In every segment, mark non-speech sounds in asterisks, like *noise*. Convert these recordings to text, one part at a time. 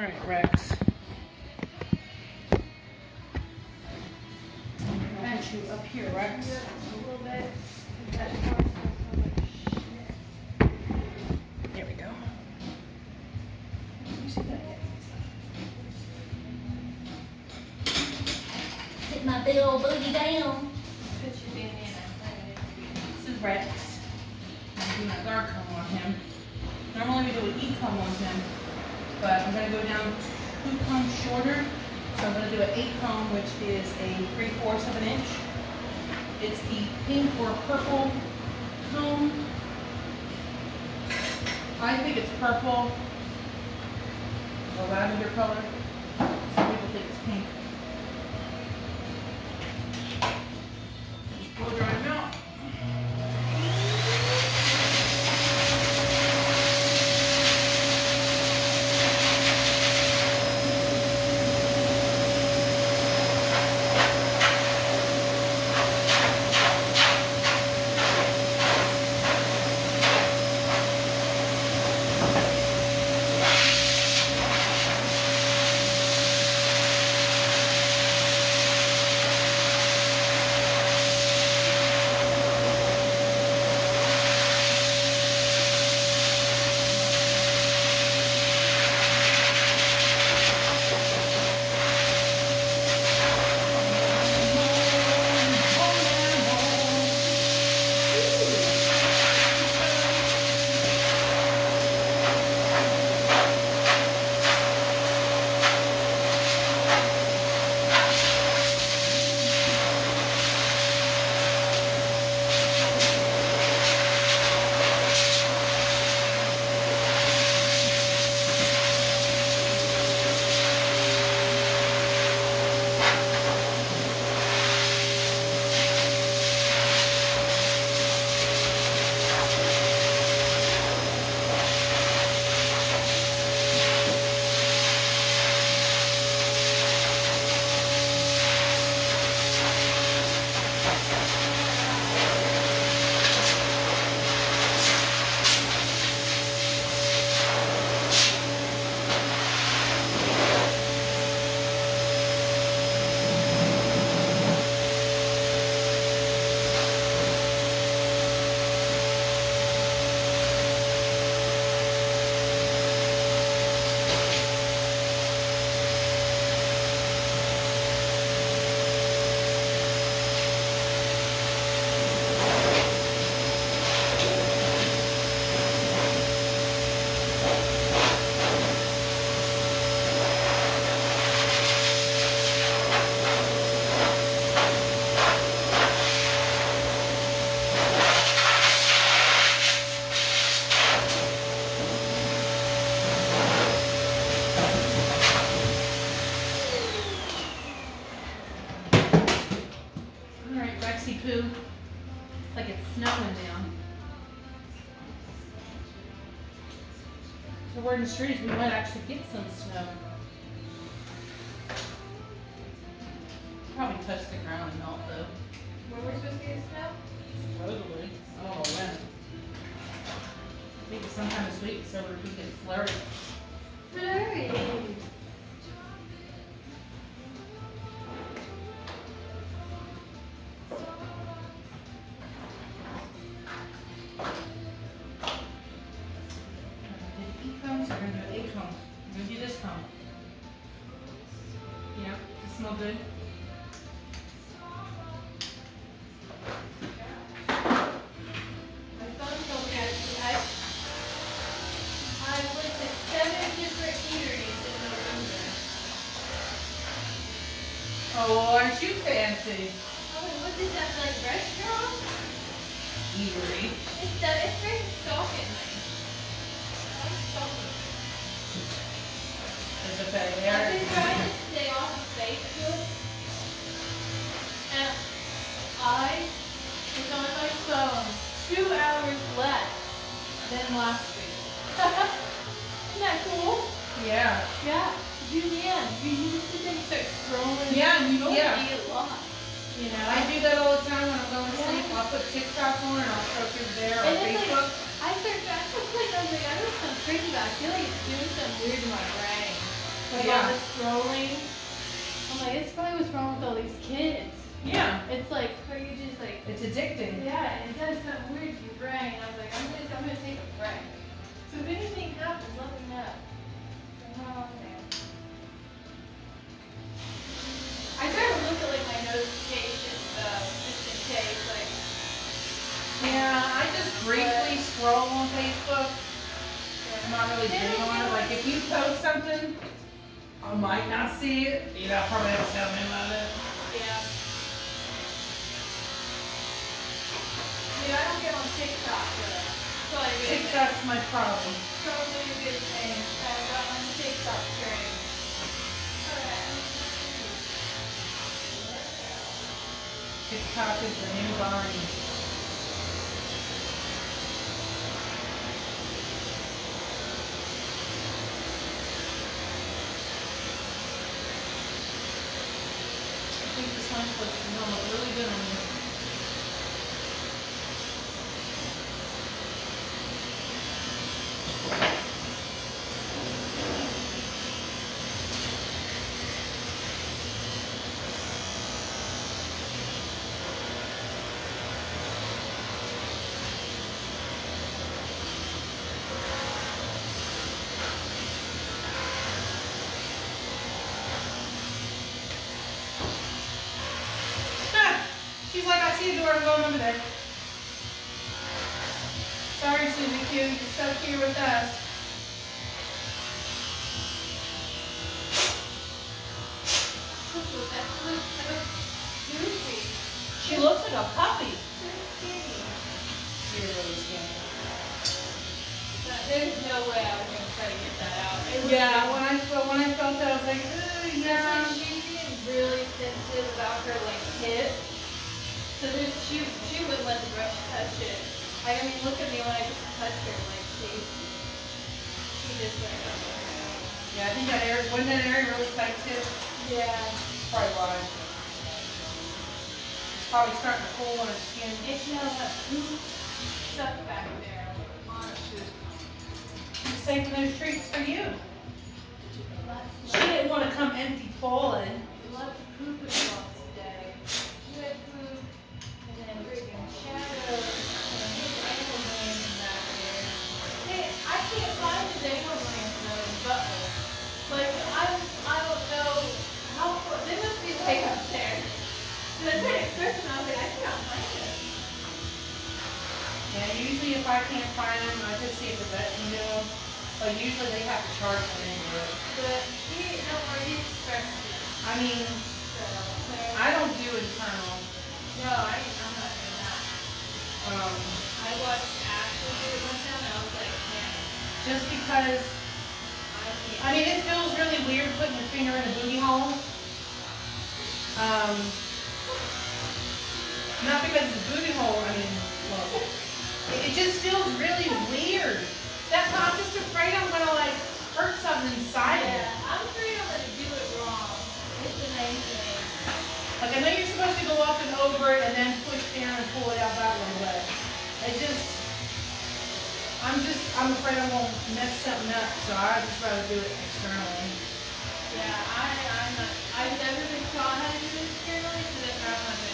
All right, Rex. You up here, Rex. There we go. Hit my big old booty down. Purple. Or lavender color. So word in the streets, we might actually get some snow. Probably touch the ground and melt though. When we're supposed to get snow? Totally. Oh, when? Maybe sometime this week, so we can get flurry. Flurry. Yeah. Yeah. Julianne, you need to sit start scrolling. Yeah, you- You'll yeah. be lost. You know? I do that all the time when I'm going to sleep. Yeah. I'll put TikTok on and I'll throw through there or it's like, Facebook. I started, I was *laughs* like, I was like, I don't know something crazy, but I feel like it's doing something weird to my brain. was scrolling. I'm like, it's probably what's wrong with all these kids. Yeah. It's like, are you just like, It's addicting. yeah, it does something weird to your brain. I was like, I'm gonna, I'm gonna take a break. So if anything happens, let me know. I try to look at like my notifications though, just in case, like, Yeah, I just briefly scroll on Facebook. I'm not really big on it. Like if you post something, I might not see it. You know, probably don't tell me about it. yeah. Yeah, I don't get on TikTok, but it's probably a good thing. TikTok's my problem. Probably a good thing. TikTok is the new Barney. I think this to smell really good on you. Ah, She's like, I see the door, I'm going over there. Sorry, Susie Q, you're stuck here with us. Look at that. Look so goofy. She looks like a puppy. You're really skinny. There's no way I was gonna try to get that out. Yeah, when I felt, when I felt that, I was like, "Ugh, It's yeah. she's being really sensitive about her like hip. So there's she she wouldn't let the brush touch it. I mean look at me when I just touch her like she she just like Yeah, I think that area, wasn't that area really tight too? Yeah. Probably why. It's probably starting to pull on her skin. It's no mm-hmm. stuck back there. Honestly. She's saving those treats for you. She didn't want to come empty. Lots of poop if I can't find them, I just see if the vet can do them. But usually they have to charge them it. But he, don't worry, he expressed. I mean, So, I don't do internal. no, I, I'm not doing that. Um, I watched Ashley do it one time, and I was like, man, just because, I. I mean, it feels really weird putting your finger in a booty hole. Um, not because it's a booty hole, I mean, it, it just feels really weird. That, I'm just afraid I'm gonna like hurt something inside of it. Yeah, I'm afraid I'm gonna do it wrong. It's the main thing. Like, I know you're supposed to go up and over it and then push down and pull it out that way, but it just, I'm just, I'm afraid I'm gonna mess something up, so I'd just rather do it externally. Yeah, I, I'm not, I've never been taught how to do this externally, so that's why I'm not gonna try.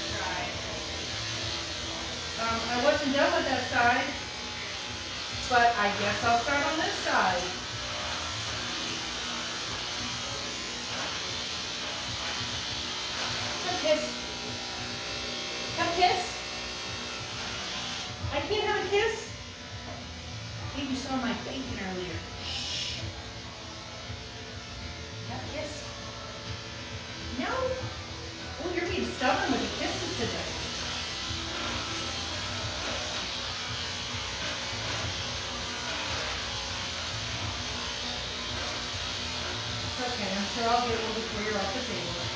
Um, I wasn't done with that side, but I guess I'll start on this side. Come kiss. Come kiss. I can't have a kiss. I gave you of my bacon earlier. Shh. Have kiss. No. Oh, you're being stubborn with the kisses today. I'm sure I'll get one before you're off the table.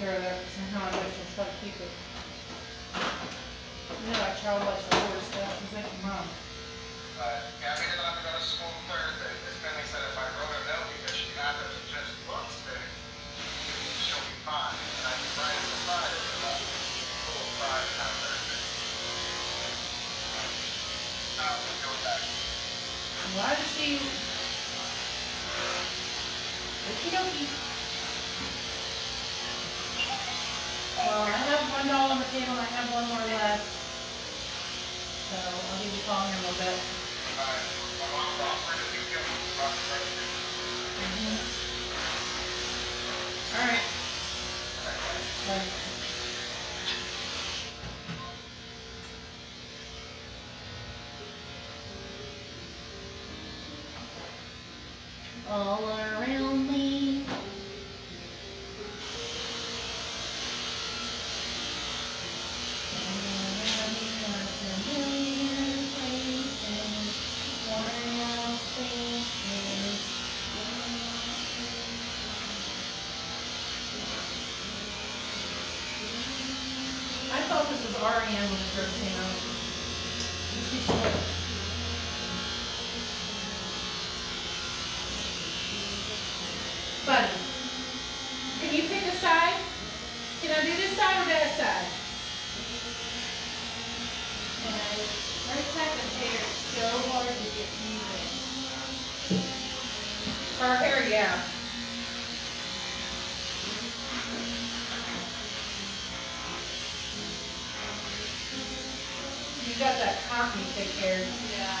should throw that. I bet you'll try to keep it. You know, that child likes the horror stuff. He's like your mom. But, yeah, I mean, I'm gonna go to school Thursday. Miss Finley said if I wrote a note because she happened to just books, then she'll be fine. And I can write it on Friday, but I'm school Friday, not Thursday. Go back. Why does she? Okie dokie. Well, I have one doll on the table and I have one more left. So I'll give you a call in a little bit. Mm-hmm. All right, my mom brought was REM got that cocky thick hair. Yeah.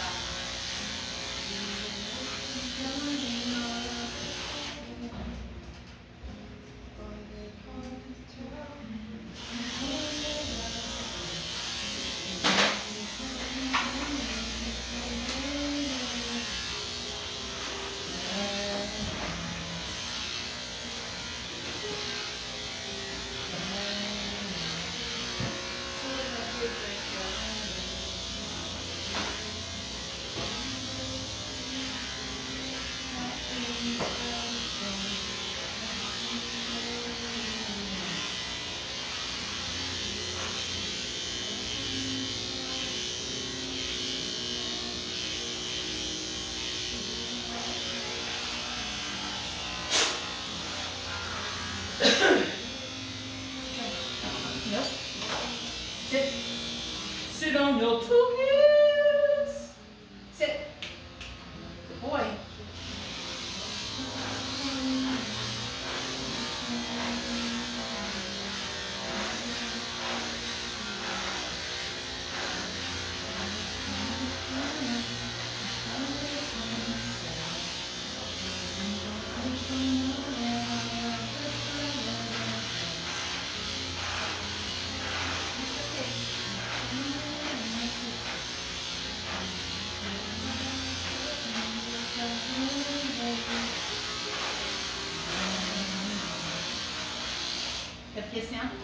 Got a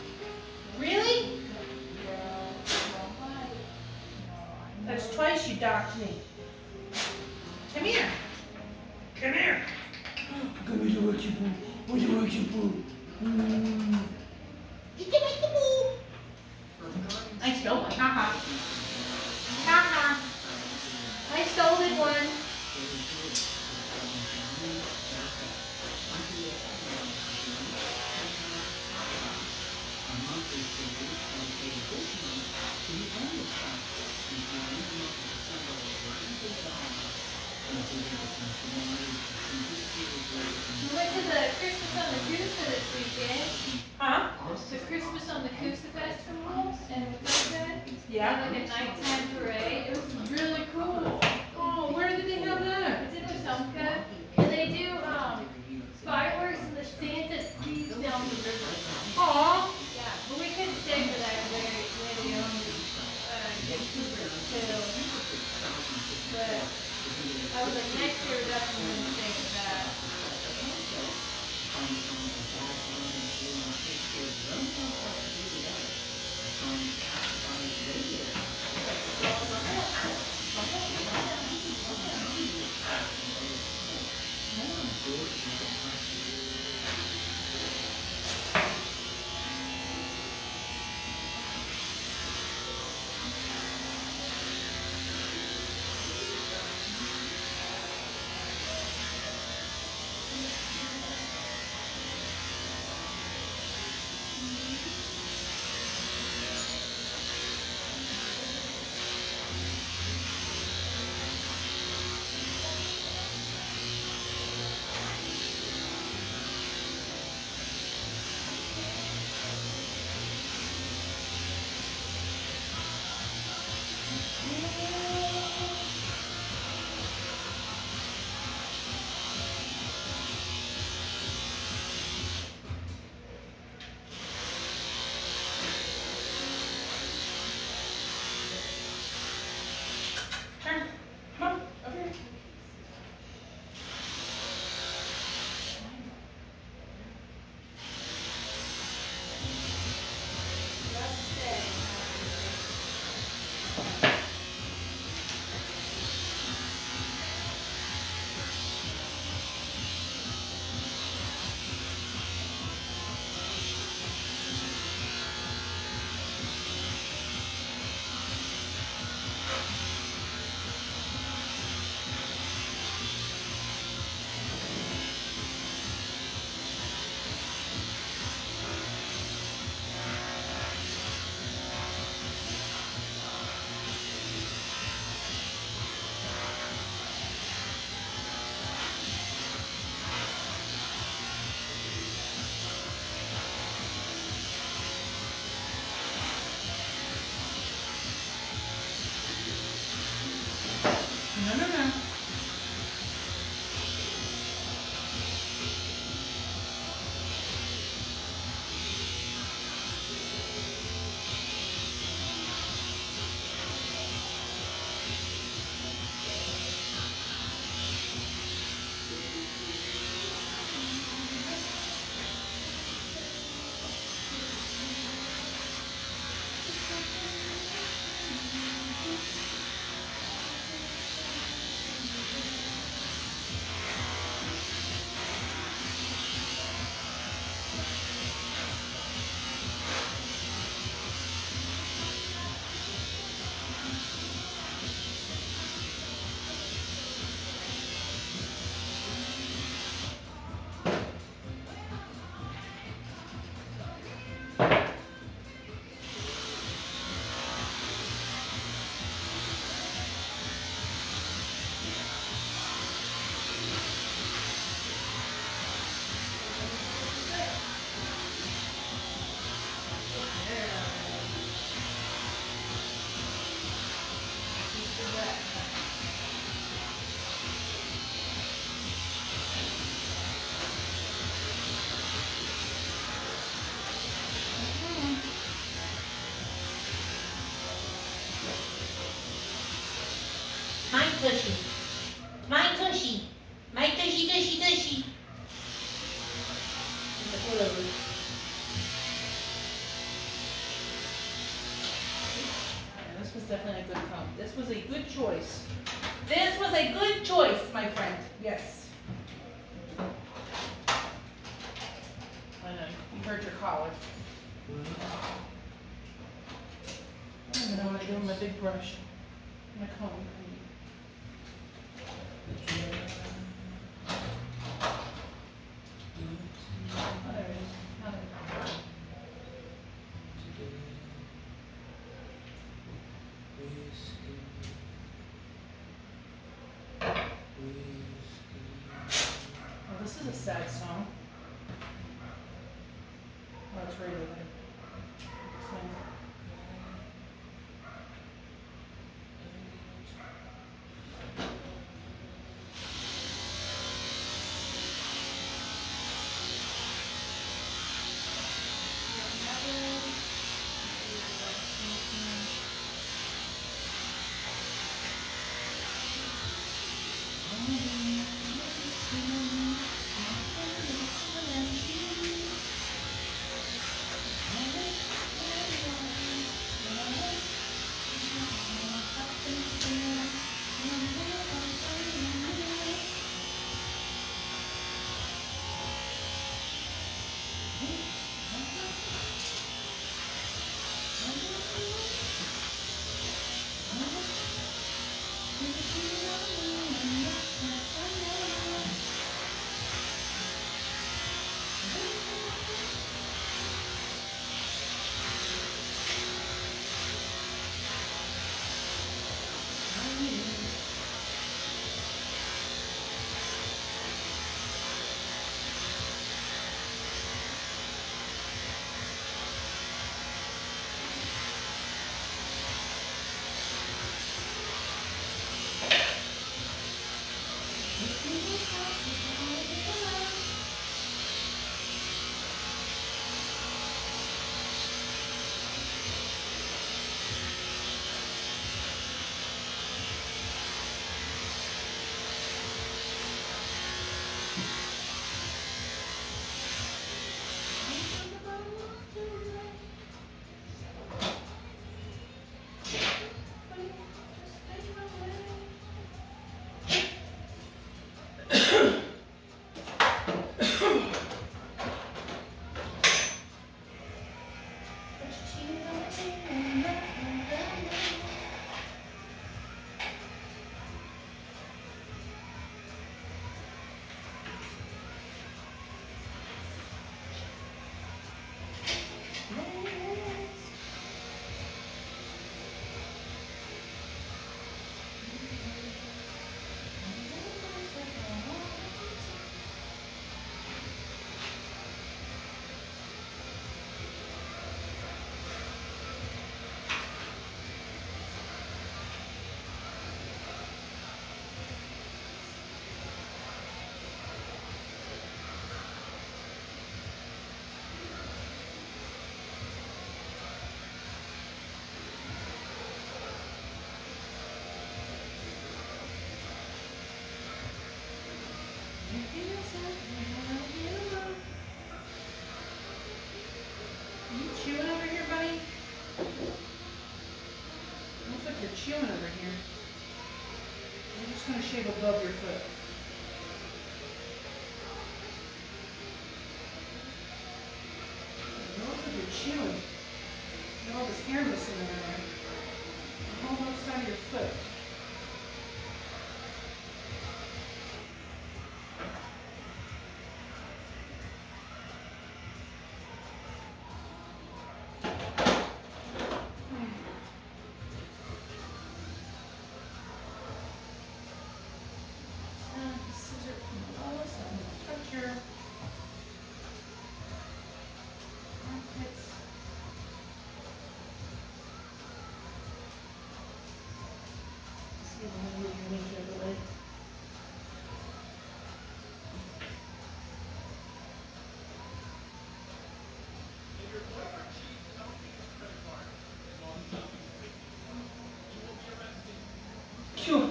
We went to the Christmas on the Coosa this weekend. Huh? The Christmas on the Coosa Festival in Wetumpka. Yeah. Like a nighttime parade. It was really cool. Oh, where did they have that? It's in Wetumpka. And they do um, fireworks tushy. My tushy. My tushy, tushy, tushy. This was definitely a good comb. This was a good choice. This was a good choice, my friend. Yes. I know, you hurt your collar. I don't know what I do with my big brush. My comb. Oh, there just going to shave above your foot. Nose of your chin. Get all this hair missing.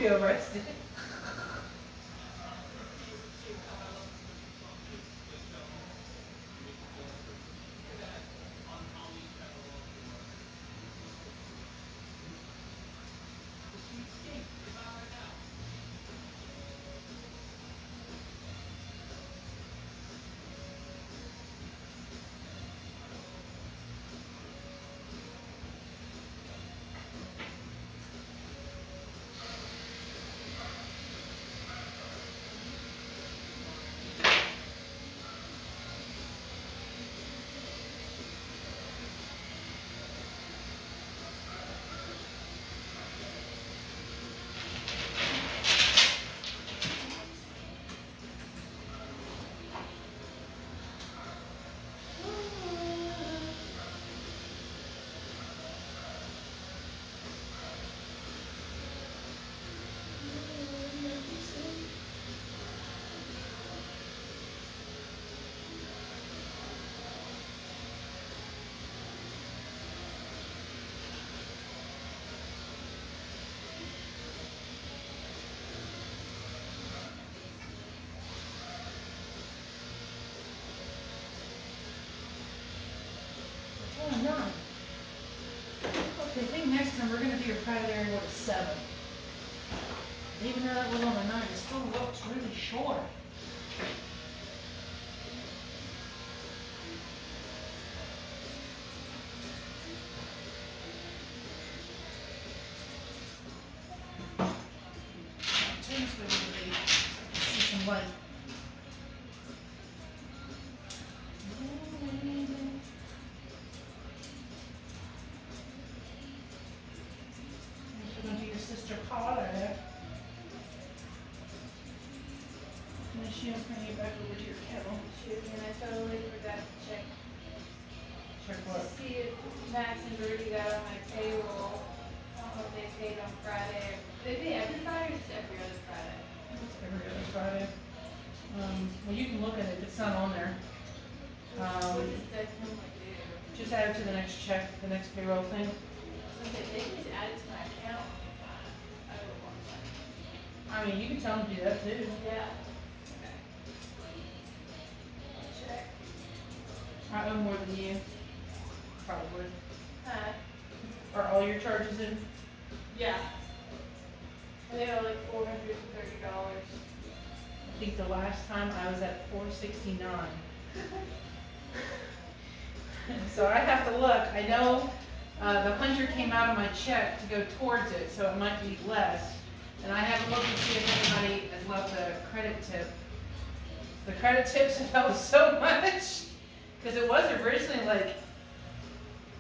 over it. Time we're gonna do your area with a seven. Even though that was on a nine, it still looks really short. Mean, you can tell them to do that too. Yeah. Okay. Check. I owe more than you. Probably. Huh? Are all your charges in? Yeah. I think I like four hundred and thirty dollars. I think the last time I was at four sixty-nine. *laughs* So I have to look, I know, uh, the hundred came out of my check to go towards it, so it might be less. And I haven't looked to see if anybody has left a credit tip. The credit tips *laughs* have helped so much, cause it was originally like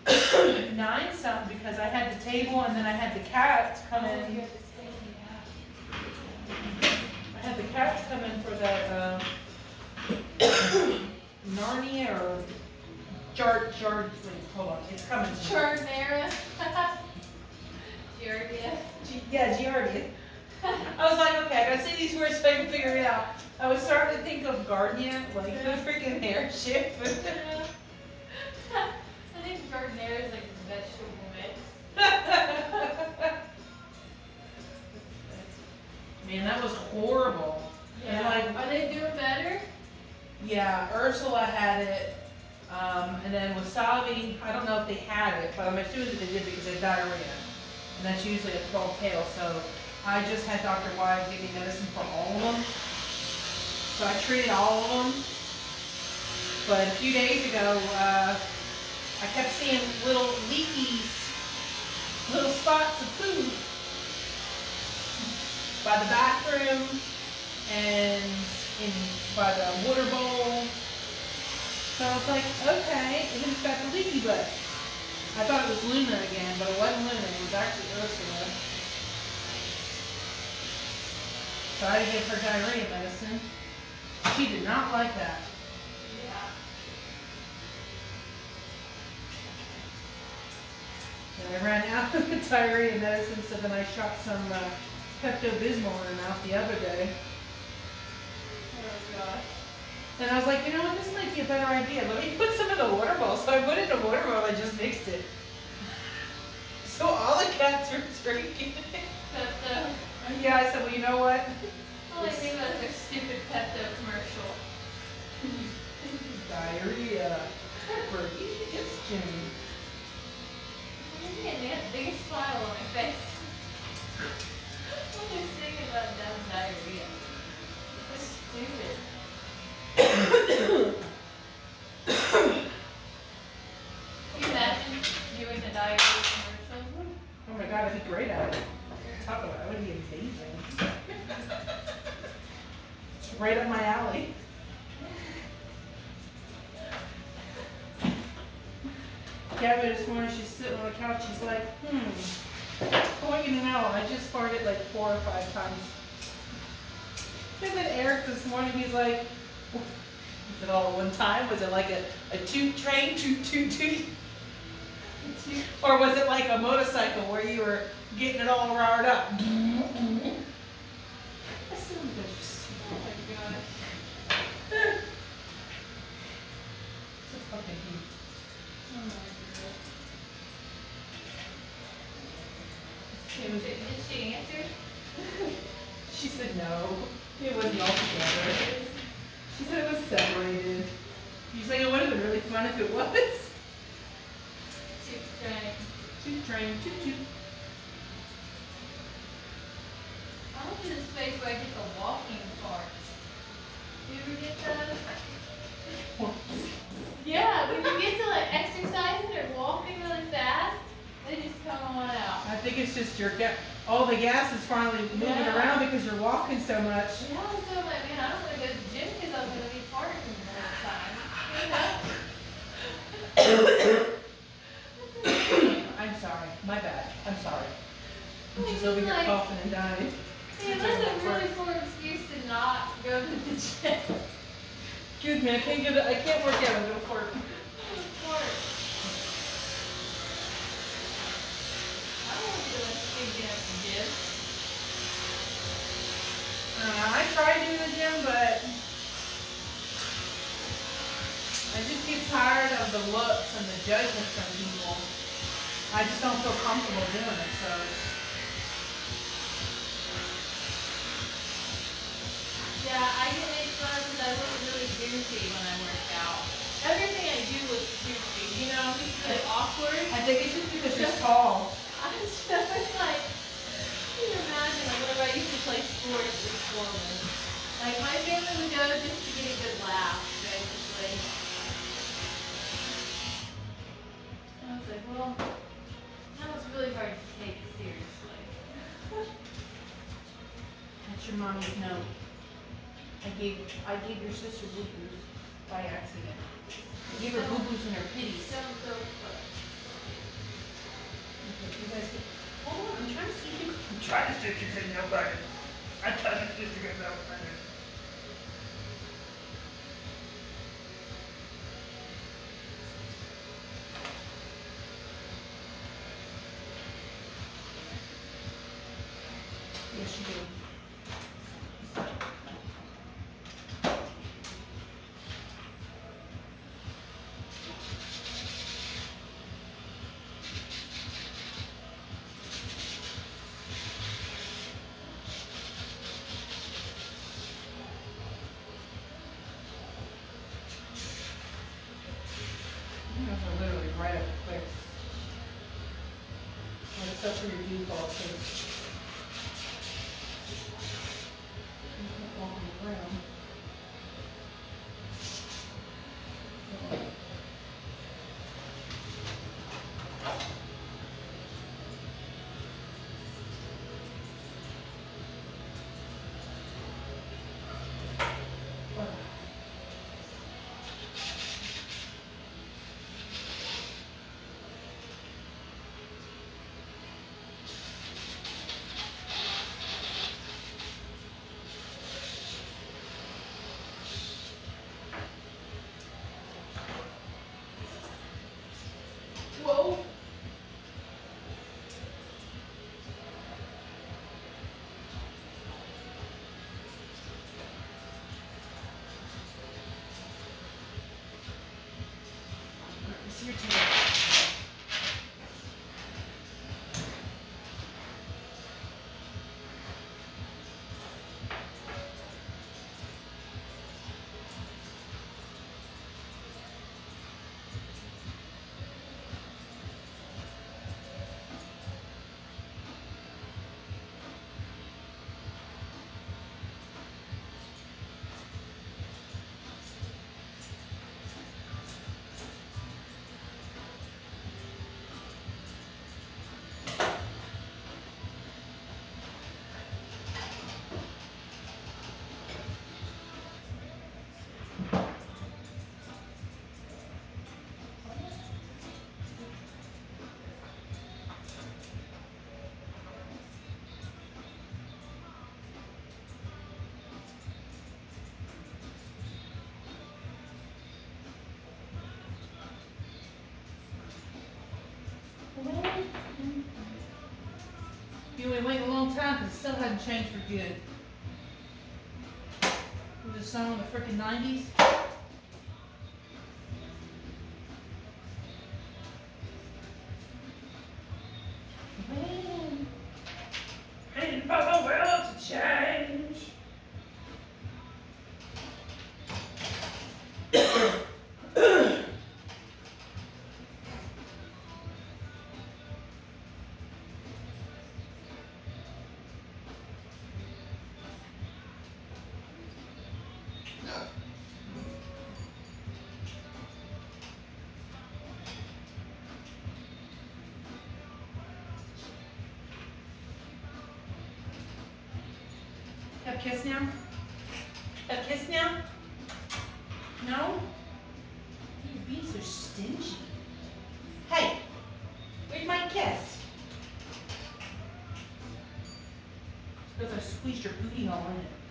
*coughs* nine something, because I had the table and then I had the cats come in. you have to take me out. I had the cats come in for that, uh, *coughs* Narnia or Jar, Jar, wait, hold on, it's coming. Charnera. *laughs* Giardia. G- Yeah, Giardia. *laughs* I was like, okay, I gotta say these words so I can figure it out. I was starting to think of Gardenia, like the freaking airship. *laughs* I think Giardinera is like vegetable mix. *laughs* Man, that was horrible. And like, Are they doing better? yeah, Ursula had it, um, and then Wasabi, I don't know if they had it, but I'm assuming that they did because they had diarrhea. And that's usually a twelve tail, so I just had Dr. Wyatt give me medicine for all of them. So I treated all of them. But a few days ago, uh, I kept seeing little leakies, little spots of food by the bathroom and in by the water bowl. So I was like, okay, who's got the leaky butt? I thought it was Luna again, but it wasn't Luna, it was actually Ursula. So I give her diarrhea medicine. She did not like that. Yeah. And I ran out *laughs* of the diarrhea medicine, so then I shot some uh, Pepto-Bismol in her mouth the other day. Oh my gosh. And I was like, you know what, this might be a better idea. Let me put some in the water bowl. So I put it in the water bowl and I just mixed it. *laughs* So all the cats are drinking it. Pepto. Yeah, I said, well, you know what? Diarrhea. For indigestion. I'm getting the biggest smile on my face. When they're thinking about dumb diarrhea. So stupid. Can you imagine doing the diarrhea commercial? Oh my god, I'd be great at it. Talk about it, that would be amazing. It's right up my alley. Gabby this morning, she's sitting on the couch, she's like, hmm, I want you to know, I just farted like four or five times. And then Eric this morning, he's like, was it all at one time? Was it like a, a toot train, toot, toot, toot? Or was it like a motorcycle where you were getting it all riled up? I still think Oh my gosh. It's a fucking heat. Oh my goodness. It was, Did, did she answer? *laughs* she said no, it wasn't all together. She said it was separated. She's like, it would have been really fun if it was. Two train. Toot train, toot toot. I want to the space where I get the walking parts. Do you ever get those? Yeah, when you get to like exercising or walking really fast, they just come on out. I think it's just your ga- all the gas is finally moving Yeah. around because you're walking so much. Yeah, so I'm like, man, I don't want to go to the gym because I'm going to be partying the whole time. You know? *coughs* I'm sorry, my bad. I'm sorry. And she's over here Like- coughing and dying. See, that's a really poor excuse to not go to the gym. Excuse me, I can't get it. I can't work out. I'm gonna fart. Fart. Tried doing the gym, but I just get tired of the looks and the judgment from people. I just don't feel comfortable doing it, so it's, Yeah, I get made fun because I look really goofy when I work out. Everything I do looks goofy, you know, I'm just like awkward. I think it's just because you're *laughs* tall. I was just like, whenever I used to play sports in Coleman? Like my family would go just to get a good laugh, basically. And I was like, well, now it's really hard to take seriously. *laughs* That's your mommy's note. I gave I gave your sister boo boos by accident. I gave her boo boos in her go Okay, you guys hold on, I'm trying to see if you. I'm trying to it in your bucket. I'm trying to stick it in your bucket. Yes, Well, except for You've a long time because it still hasn't changed for good. Was a song in the freaking 90s. now? A kiss now? No? You're being so stingy. Hey, where's my kiss? Because I squeezed your booty hole in it.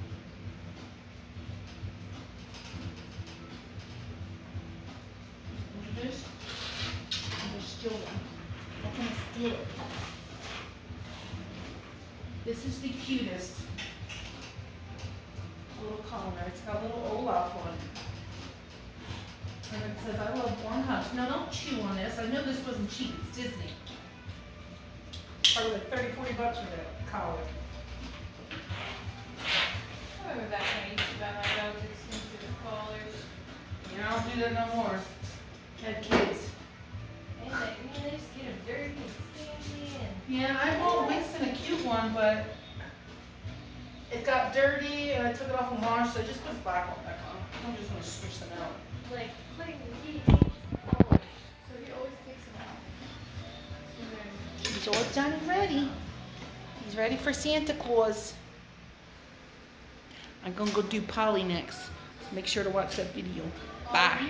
for Santa Claus. I'm going to go do Polly next. Make sure to watch that video. Bye.